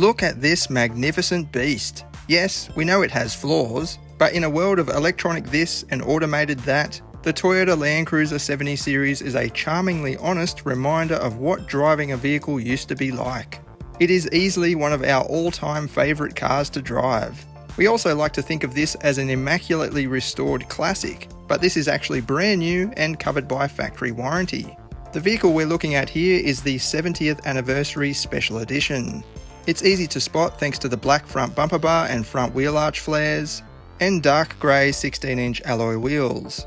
Look at this magnificent beast. Yes, we know it has flaws, but in a world of electronic this and automated that, the Toyota Land Cruiser 70 series is a charmingly honest reminder of what driving a vehicle used to be like. It is easily one of our all time favourite cars to drive. We also like to think of this as an immaculately restored classic, but this is actually brand new and covered by factory warranty. The vehicle we're looking at here is the 70th Anniversary Special Edition. It's easy to spot thanks to the black front bumper bar and front wheel arch flares, and dark grey 16 inch alloy wheels.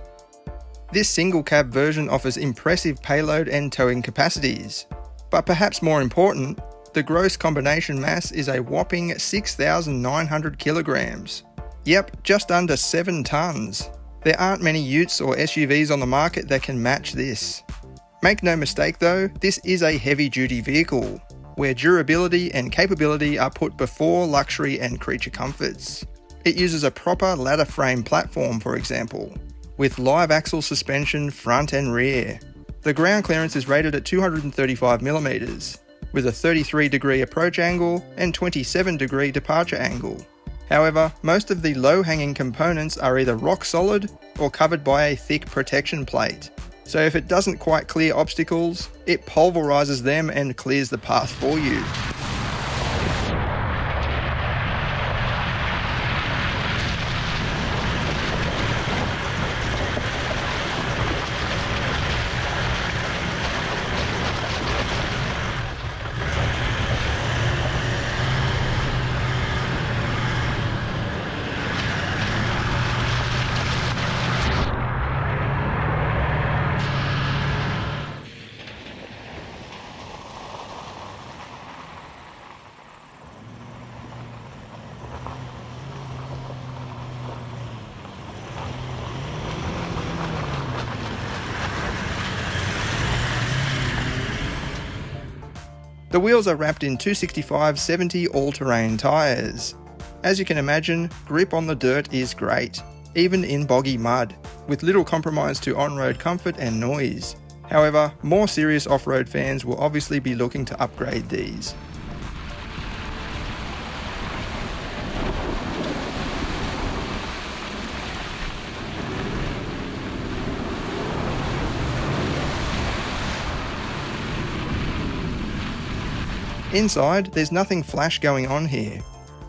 This single cab version offers impressive payload and towing capacities, but perhaps more important, the gross combination mass is a whopping 6,900 kilograms. Yep, just under 7 tonnes. There aren't many utes or SUVs on the market that can match this. Make no mistake though, this is a heavy duty vehicle, where durability and capability are put before luxury and creature comforts. It uses a proper ladder frame platform, for example, with live axle suspension front and rear. The ground clearance is rated at 235mm, with a 33 degree approach angle and 27 degree departure angle. However, most of the low hanging components are either rock solid or covered by a thick protection plate. So if it doesn't quite clear obstacles, it pulverizes them and clears the path for you. The wheels are wrapped in 265-70 all-terrain tyres. As you can imagine, grip on the dirt is great, even in boggy mud, with little compromise to on-road comfort and noise. However, more serious off-road fans will obviously be looking to upgrade these. Inside, there's nothing flash going on here,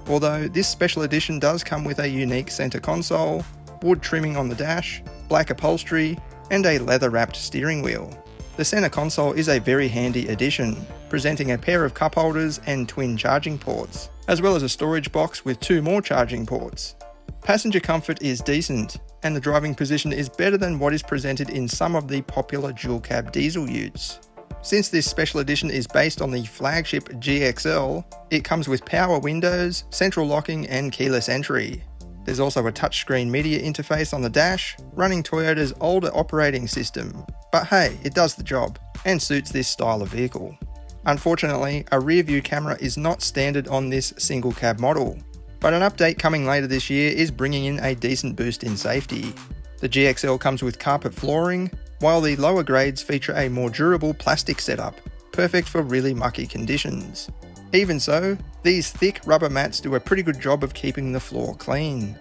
although this special edition does come with a unique centre console, wood trimming on the dash, black upholstery, and a leather wrapped steering wheel. The centre console is a very handy addition, presenting a pair of cup holders and twin charging ports, as well as a storage box with two more charging ports. Passenger comfort is decent, and the driving position is better than what is presented in some of the popular dual cab diesel utes. Since this special edition is based on the flagship GXL, it comes with power windows, central locking and keyless entry. There's also a touchscreen media interface on the dash, running Toyota's older operating system. But hey, it does the job, and suits this style of vehicle. Unfortunately, a rear view camera is not standard on this single cab model, but an update coming later this year is bringing in a decent boost in safety. The GXL comes with carpet flooring, while the lower grades feature a more durable plastic setup, perfect for really mucky conditions. Even so, these thick rubber mats do a pretty good job of keeping the floor clean.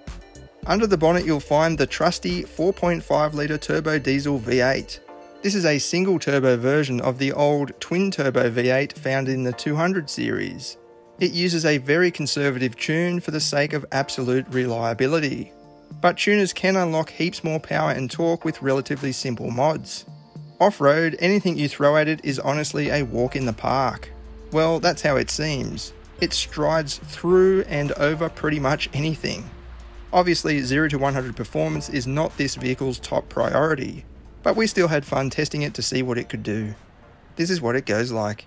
Under the bonnet you'll find the trusty 4.5 litre turbo diesel V8. This is a single turbo version of the old twin turbo V8 found in the 200 series. It uses a very conservative tune for the sake of absolute reliability but tuners can unlock heaps more power and torque with relatively simple mods. Off-road, anything you throw at it is honestly a walk in the park. Well, that's how it seems. It strides through and over pretty much anything. Obviously, 0 to 100 performance is not this vehicle's top priority, but we still had fun testing it to see what it could do. This is what it goes like.